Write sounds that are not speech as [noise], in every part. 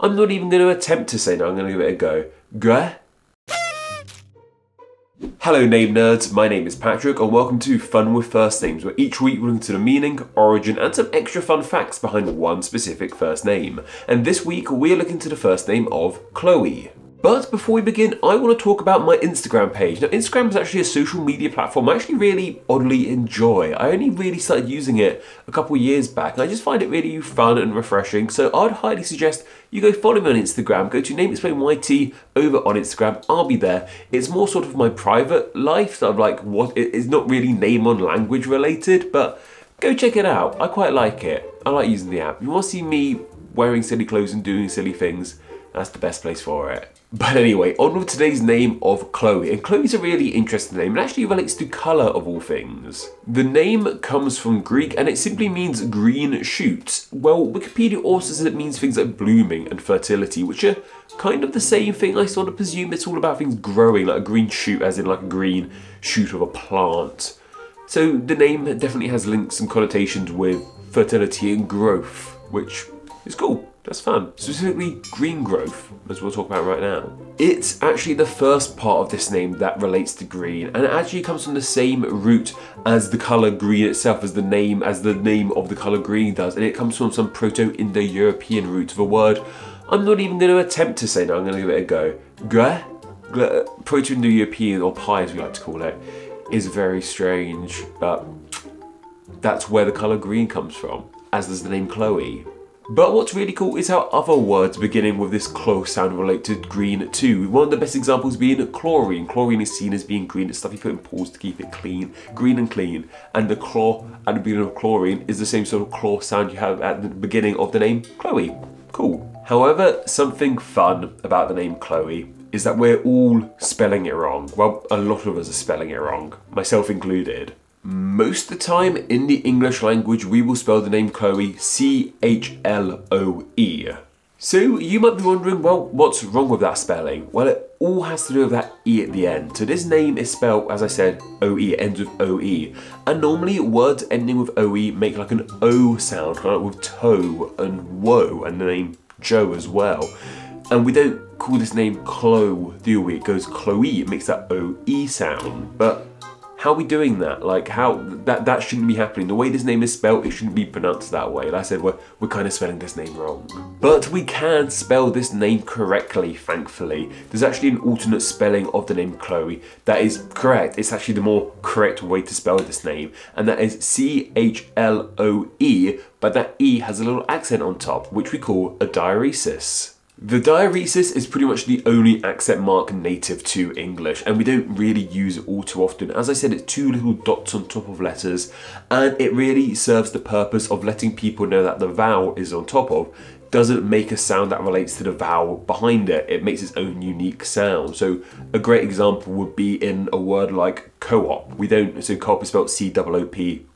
I'm not even going to attempt to say no, I'm going to give it a go. Gue? Hello name nerds, my name is Patrick and welcome to Fun with First Names where each week we look into the meaning, origin and some extra fun facts behind one specific first name. And this week we're looking into the first name of Chloe. But before we begin, I want to talk about my Instagram page. Now, Instagram is actually a social media platform I actually really oddly enjoy. I only really started using it a couple years back, and I just find it really fun and refreshing. So I'd highly suggest you go follow me on Instagram. Go to Name Explain YT over on Instagram. I'll be there. It's more sort of my private life. So I'm like, what? It's not really name on language related, but go check it out. I quite like it. I like using the app. You want to see me wearing silly clothes and doing silly things? That's the best place for it. But anyway, on with today's name of Chloe. And Chloe's a really interesting name and actually relates to colour of all things. The name comes from Greek and it simply means green shoots. Well, Wikipedia also says it means things like blooming and fertility, which are kind of the same thing. I sort of presume it's all about things growing, like a green shoot, as in like a green shoot of a plant. So the name definitely has links and connotations with fertility and growth, which is cool. That's fun. Specifically green growth, as we'll talk about right now. It's actually the first part of this name that relates to green, and it actually comes from the same root as the colour green itself, as the name, as the name of the colour green does, and it comes from some Proto-Indo-European root of a word I'm not even going to attempt to say now, I'm going to give it a go. Gue? Proto-Indo-European, or pie as we like to call it, is very strange, but that's where the colour green comes from, as does the name Chloe. But what's really cool is how other words beginning with this close sound relate to green too. One of the best examples being chlorine. Chlorine is seen as being green. It's stuff you put in pools to keep it clean, green and clean. And the chlor at the beginning of chlorine is the same sort of claw sound you have at the beginning of the name Chloe. Cool. However, something fun about the name Chloe is that we're all spelling it wrong. Well, a lot of us are spelling it wrong, myself included. Most of the time in the English language, we will spell the name Chloe C-H-L-O-E. So you might be wondering, well, what's wrong with that spelling? Well, it all has to do with that E at the end. So this name is spelled, as I said, O-E, ends with O-E. And normally words ending with O-E make like an O sound, kind of like with toe and woe, and the name Joe as well. And we don't call this name Chloe, do we? It goes Chloe, it makes that O-E sound. But how are we doing that? Like how that that shouldn't be happening. The way this name is spelled, it shouldn't be pronounced that way. Like I said, we're we're kind of spelling this name wrong. But we can spell this name correctly, thankfully. There's actually an alternate spelling of the name Chloe that is correct. It's actually the more correct way to spell this name, and that is C-H-L-O-E, but that E has a little accent on top, which we call a diaeresis. The diaeresis is pretty much the only accent mark native to English and we don't really use it all too often. As I said, it's two little dots on top of letters and it really serves the purpose of letting people know that the vowel is on top of doesn't make a sound that relates to the vowel behind it. It makes its own unique sound. So a great example would be in a word like co-op. We don't, so co-op is spelled C-O-O-P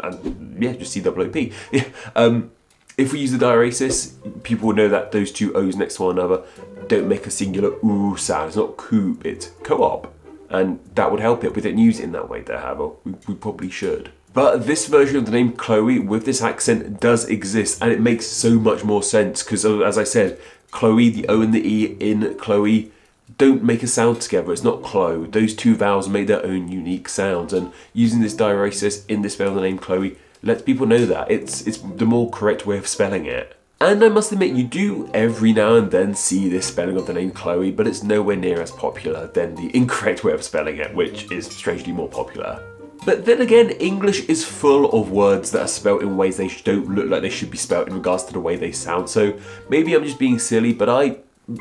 and yeah, just C-O-O-P. [laughs] um, if we use the diaeresis, people will know that those two O's next to one another don't make a singular oo sound. It's not coop, it's co-op. And that would help it. We don't use it in that way there, however. We, we probably should. But this version of the name Chloe with this accent does exist and it makes so much more sense because uh, as I said, Chloe, the O and the E in Chloe don't make a sound together. It's not Chloe. Those two vowels make their own unique sounds and using this diaeresis in this spell of the name Chloe lets people know that. It's, it's the more correct way of spelling it. And I must admit, you do every now and then see this spelling of the name Chloe, but it's nowhere near as popular than the incorrect way of spelling it, which is strangely more popular. But then again, English is full of words that are spelled in ways they don't look like they should be spelled in regards to the way they sound. So maybe I'm just being silly, but I,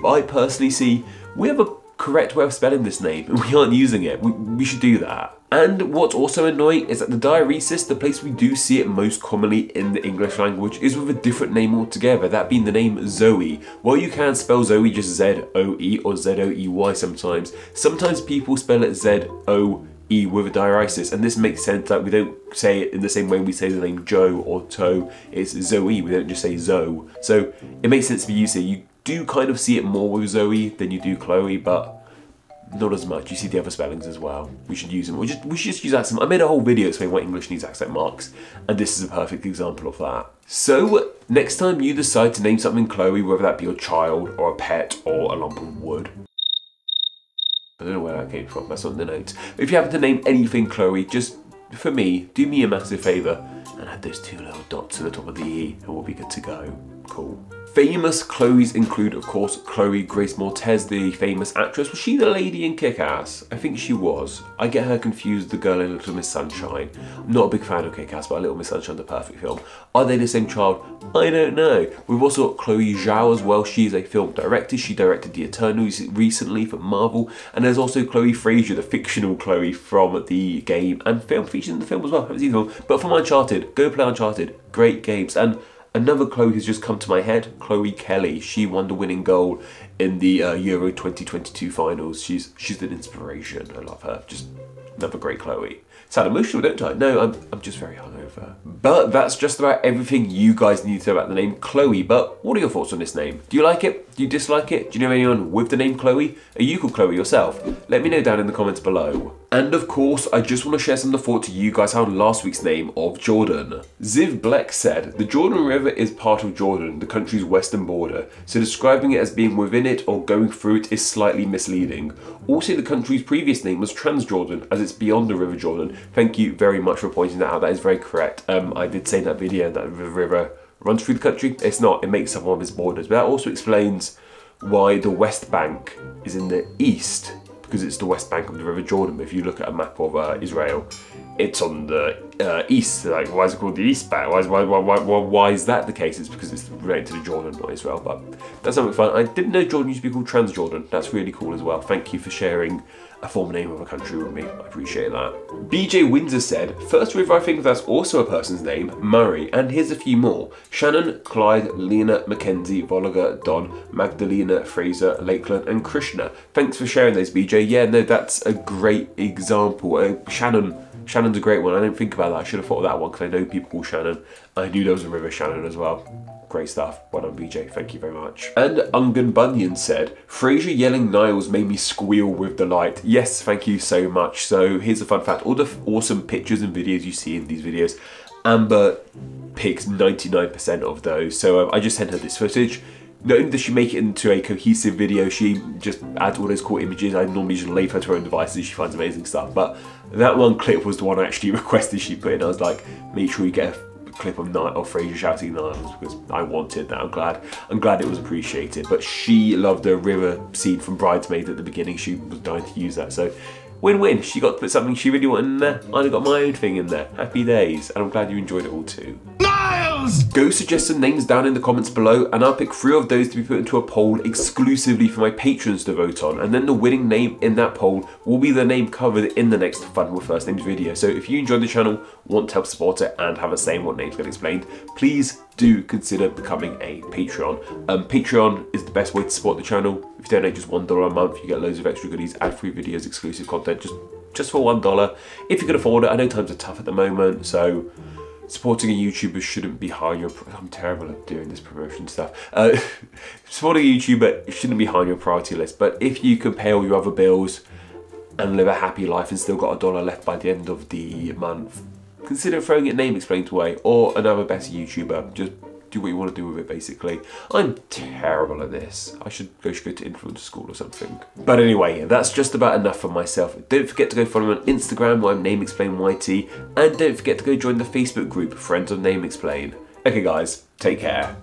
I personally see we have a correct way of spelling this name and [laughs] we aren't using it. We, we should do that. And what's also annoying is that the diaeresis, the place we do see it most commonly in the English language, is with a different name altogether, that being the name Zoe. While you can spell Zoe just Z-O-E or Z-O-E-Y sometimes, sometimes people spell it Z-O-E with a diaeresis, and this makes sense that we don't say it in the same way we say the name Joe or Toe, it's Zoe, we don't just say Zoe. So it makes sense to be used here. You do kind of see it more with Zoe than you do Chloe, but not as much. You see the other spellings as well. We should use them. We, just, we should just use accent. I made a whole video explaining why English needs accent marks, and this is a perfect example of that. So, next time you decide to name something Chloe, whether that be your child, or a pet, or a lump of wood, I don't know where that came from, that's not the notes. If you happen to name anything Chloe, just, for me, do me a massive favour and add those two little dots to the top of the E and we'll be good to go. Cool. Famous Chloes include, of course, Chloe Grace Moretz, the famous actress. Was she the lady in Kick-Ass? I think she was. I get her confused the girl in Little Miss Sunshine. I'm not a big fan of Kick-Ass, but Little Miss Sunshine, the perfect film. Are they the same child? I don't know. We've also got Chloe Zhao as well. She's a film director. She directed The Eternals recently for Marvel. And there's also Chloe Frazer, the fictional Chloe from the game and film, featured in the film as well. I haven't seen the film. But from Uncharted, go play Uncharted. Great games. And Another Chloe has just come to my head, Chloe Kelly. She won the winning goal in the uh, Euro 2022 finals. She's she's an inspiration. I love her. Just another great Chloe. Sound emotional, don't I? No, I'm, I'm just very hungover. But that's just about everything you guys need to know about the name Chloe. But what are your thoughts on this name? Do you like it? Do you dislike it? Do you know anyone with the name Chloe? Are you called Chloe yourself? Let me know down in the comments below. And of course, I just want to share some of the thought to you guys on last week's name of Jordan. Ziv Bleck said, the Jordan River is part of Jordan, the country's western border, so describing it as being within it or going through it is slightly misleading. Also, the country's previous name was Transjordan, as it's beyond the River Jordan. Thank you very much for pointing that out, that is very correct. Um, I did say in that video that the river runs through the country. It's not, it makes up one of its borders, but that also explains why the West Bank is in the east because it's the west bank of the River Jordan. If you look at a map of uh, Israel, it's on the uh, east. Like, why is it called the East Bank? Why is, why, why, why, why is that the case? It's because it's related to the Jordan, not Israel. But that's something fun. I didn't know Jordan used to be called Transjordan. That's really cool as well. Thank you for sharing a former name of a country with me. I appreciate that. BJ Windsor said, First river I think that's also a person's name, Murray, and here's a few more. Shannon, Clyde, Lena, Mackenzie, Volga, Don, Magdalena, Fraser, Lakeland, and Krishna. Thanks for sharing those, BJ. Yeah, no, that's a great example. Uh, Shannon, Shannon's a great one. I don't think about that. I should have thought of that one because I know people call Shannon. I knew there was a river Shannon as well. Great stuff. Well done, BJ. Thank you very much. And Ungan Bunyan said, Frasier yelling Niles made me squeal with delight. Yes, thank you so much. So here's a fun fact. All the awesome pictures and videos you see in these videos, Amber picks 99% of those. So um, I just sent her this footage. Not only does she make it into a cohesive video, she just adds all those cool images. I normally just leave her to her own devices. She finds amazing stuff. But that one clip was the one I actually [laughs] requested she put in. I was like, make sure you get a clip of Night of Frasier shouting Niles because I wanted that. I'm glad. I'm glad it was appreciated. But she loved the river scene from Bridesmaids at the beginning. She was dying to use that. So win-win. She got to put something she really wanted in there. I got my own thing in there. Happy days. And I'm glad you enjoyed it all too. Niles! Go suggest some names down in the comments below and I'll pick three of those to be put into a poll exclusively for my patrons to vote on. And then the winning name in that poll will be the name covered in the next Fun with First Names video. So if you enjoyed the channel, want to help support it and have a say in what names get explained, please do consider becoming a Patreon. Um, Patreon is the best way to support the channel. If you donate just $1 a month, you get loads of extra goodies, ad-free videos, exclusive content, just, just for $1. If you can afford it, I know times are tough at the moment, so supporting a YouTuber shouldn't be high on your. I'm terrible at doing this promotion stuff. Uh, [laughs] supporting a YouTuber shouldn't be high on your priority list, but if you can pay all your other bills and live a happy life and still got a dollar left by the end of the month, consider throwing it name explained away or another better YouTuber. Just do what you want to do with it basically. I'm terrible at this. I should go, should go to influencer school or something. But anyway, that's just about enough for myself. Don't forget to go follow me on Instagram where I'm Name Explain YT and don't forget to go join the Facebook group Friends of Name Explain. Okay guys, take care.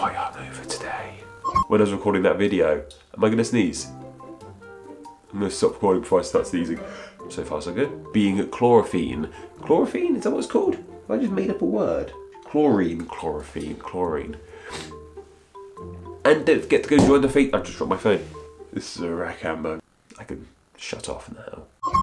Quite hungover today. When I was recording that video, am I to sneeze? I'm to stop recording before I start sneezing. So far so good. Being chlorophene. Chlorophene? Is that what it's called? Have I just made up a word? Chlorine, chlorophene, chlorine. And don't forget to go join the feed. I just dropped my phone. This is a wreck, Amber. I can shut off now.